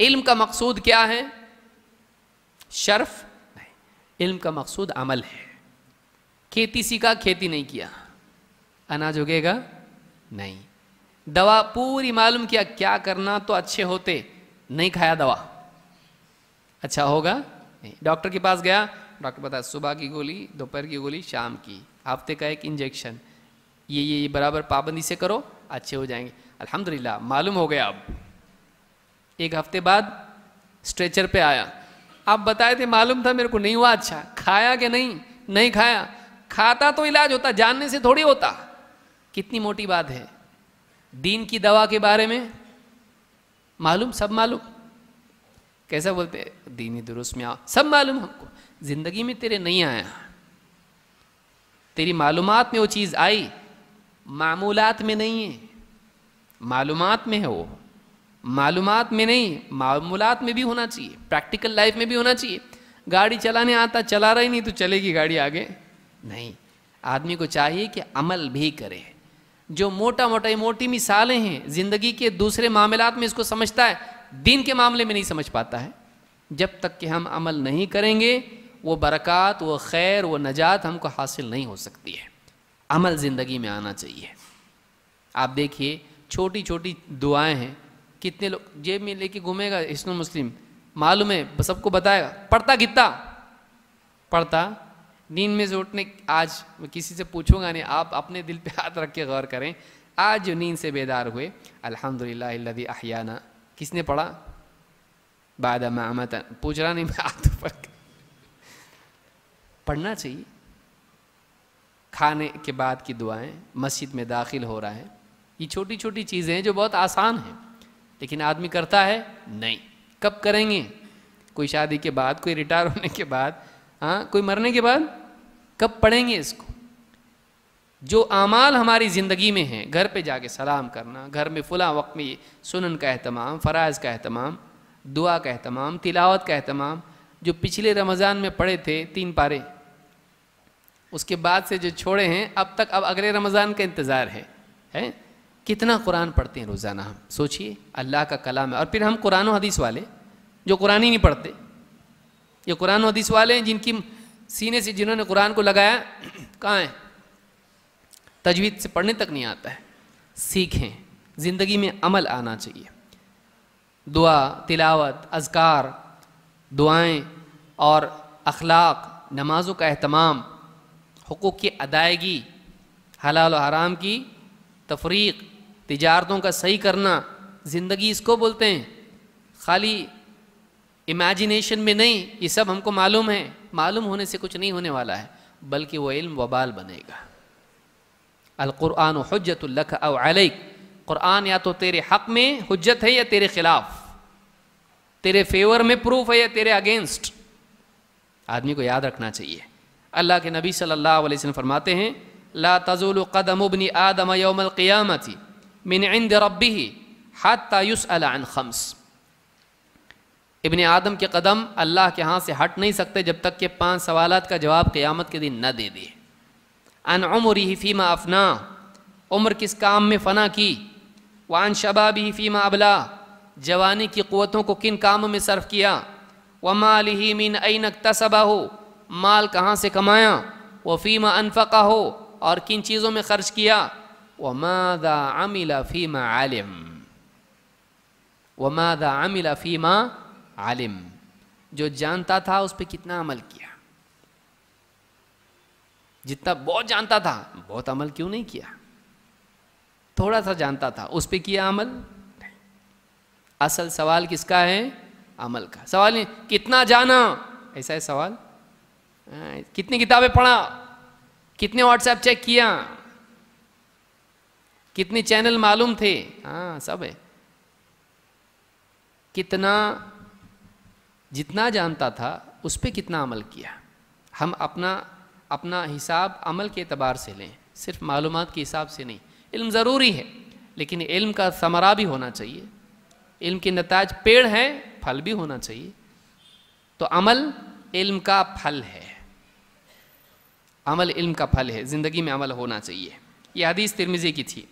علم کا مقصود کیا ہے؟ شرف نہیں، علم کا مقصود عمل ہے۔ کھیتی سیکھا، کھیتی نہیں کیا۔ اناج اگے گا؟ نہیں۔ دوا پوری معلوم کیا کیا کرنا تو اچھے ہوتے، نہیں کھایا دوا۔ اچھا ہوگا؟ نہیں۔ ڈاکٹر کے پاس گیا، ڈاکٹر بتا صبح کی گولی، دوپہر کی گولی، شام کی۔ ہفتے کا ایک انجیکشن۔ یہ یہ یہ برابر پابندی سے کرو، اچھے ہو جائیں گے۔ الحمدللہ، معلوم ہو گیا اب۔ ایک ہفتے بعد اسٹریچر پہ آیا۔ آپ بتائے تھے معلوم تھا میرے کو نہیں ہوا اچھا۔ کھایا کہ نہیں؟ نہیں کھایا۔ کھاتا تو علاج ہوتا، جاننے سے تھوڑی ہوتا۔ کتنی موٹی بات ہے۔ دین کی دوا کے بارے میں معلوم؟ سب معلوم۔ کیسا بولتے دینی درست میں آؤ سب معلوم ہم کو۔ زندگی میں تیرے نہیں آیا۔ تیری معلومات میں وہ چیز آئی۔ معمولات میں نہیں ہے۔ معلومات میں ہے وہ۔ معلومات میں نہیں، معمولات میں بھی ہونا چاہیے پریکٹیکل لائف میں بھی ہونا چاہیے۔ گاڑی چلانے آتا، چلا رہا ہی نہیں تو چلے گی گاڑی آگے۔ نہیں، آدمی کو چاہیے کہ عمل بھی کرے۔ جو موٹا موٹا موٹی مثالیں ہیں، زندگی کے دوسرے معاملات میں اس کو سمجھتا ہے، دین کے معاملے میں نہیں سمجھ پاتا ہے۔ جب تک کہ ہم عمل نہیں کریں گے، وہ برکات، وہ خیر، وہ نجات ہم کو حاصل نہیں ہو سکتی ہے۔ عمل زندگی میں آنا چاہیے۔ آپ دیکھیے، چھوٹی چھوٹی دعائیں ہیں۔ کتنے لوگ جیب میں لے کے گھومے گا اسن مسلم؟ معلوم ہے، سب کو بتائے گا۔ پڑھتا کتنا؟ پڑھتا۔ نیند میں سے اٹھنے، آج میں کسی سے پوچھوں گا نہیں، آپ اپنے دل پہ ہاتھ رکھ کے غور کریں۔ آج جو نیند سے بیدار ہوئے الحمد للہ اللہ احیانہ کس نے پڑھا؟ بعد معمت پوچھ رہا نہیں میں ہاتھ پر پڑھنا چاہیے۔ کھانے کے بعد کی دعائیں، مسجد میں داخل ہو رہا ہے۔ یہ چھوٹی چھوٹی چیزیں ہیں جو بہت آسان ہیں۔ لیکن آدمی کرتا ہے؟ نہیں۔ کب کریں گے؟ کوئی شادی کے بعد، کوئی ریٹائر ہونے کے بعد؟ ہاں کوئی مرنے کے بعد؟ کب پڑھیں گے اس کو؟ جو اعمال ہماری زندگی میں ہیں، گھر پہ جا کے سلام کرنا، گھر میں فلاں وقت میں سنن کا اہتمام، فرائض کا اہتمام، دعا کا اہتمام، تلاوت کا اہتمام، جو پچھلے رمضان میں پڑھے تھے، تین پارے۔ اس کے بعد سے جو چھوڑے ہیں، اب تک، اب اگلے رمضان کا انتظار ہے کتنا قرآن پڑھتے ہیں روزانہ ہم؟ سوچئے، اللہ کا کلام ہے۔ اور پھر ہم قرآن و حدیث والے، جو قرآن ہی نہیں پڑھتے، یہ قرآن و حدیث والے ہیں جن کی سینے سے جنہوں نے قرآن کو لگایا، کہاں ہیں؟ تجوید سے پڑھنے تک نہیں آتا ہے۔ سیکھیں۔ زندگی میں عمل آنا چاہیے۔ دعا، تلاوت، اذکار، دعائیں اور اخلاق، نمازوں کا اہتمام، حقوق کی ادائیگی، حلال و حرام کی تفریق تجارتوں کا صحیح کرنا، زندگی اس کو بولتے ہیں۔ خالی امیجنیشن میں نہیں، یہ سب ہم کو معلوم ہے۔ معلوم ہونے سے کچھ نہیں ہونے والا ہے، بلکہ وہ علم وبال بنے گا۔ القرآن و حجت الخ او علیک۔ قرآن یا تو تیرے حق میں حجت ہے یا تیرے خلاف۔ تیرے فیور میں پروف ہے یا تیرے اگینسٹ آدمی کو یاد رکھنا چاہیے۔ اللہ کے نبی صلی اللہ علیہ وسلم فرماتے ہیں، لا تزول قدم ابن آدم یوم القیامت من عند ربه حتى يسأل عن خمس. ابن آدم کے قدم اللہ کے ہاں سے ہٹ نہیں سکتے جب تک کہ پانچ سوالات کا جواب قیامت کے دن نہ دے دے. ان عمری فیما افنا عمر کس کام میں فنا کی؟ وان شبابی فیما ابلا جوانی کی قوتوں کو کن کاموں میں صرف کیا؟ ومالہ من اینک تصبہ ہو مال کہاں سے کمایا؟ وہ فیما انفقہ ہو اور کن چیزوں میں خرچ کیا؟ وماذا عمل فیما عالم وماذا عمل فیما عالم جو جانتا تھا اس پہ کتنا عمل کیا؟ جتنا بہت جانتا تھا، بہت عمل کیوں نہیں کیا؟ تھوڑا سا جانتا تھا، اس پہ کیا عمل؟ اصل سوال کس کا ہے؟ عمل کا۔ سوال نہیں کتنا جانا؟ ایسا ہے سوال؟ کتنی کتابیں پڑھا؟ کتنے واٹس ایپ چیک کیا؟ کتنے چینل معلوم تھے؟ ہاں سب ہے۔ کتنا، جتنا جانتا تھا، اس پہ کتنا عمل کیا۔ ہم اپنا اپنا حساب عمل کے اعتبار سے لیں۔ صرف معلومات کے حساب سے نہیں۔ علم ضروری ہے، لیکن علم کا ثمرہ بھی ہونا چاہیے۔ علم کے نتائج پیڑ ہیں، پھل بھی ہونا چاہیے۔ تو عمل علم کا پھل ہے۔ عمل علم کا پھل ہے۔ زندگی میں عمل ہونا چاہیے۔ یہ حدیث ترمیزی کی تھی۔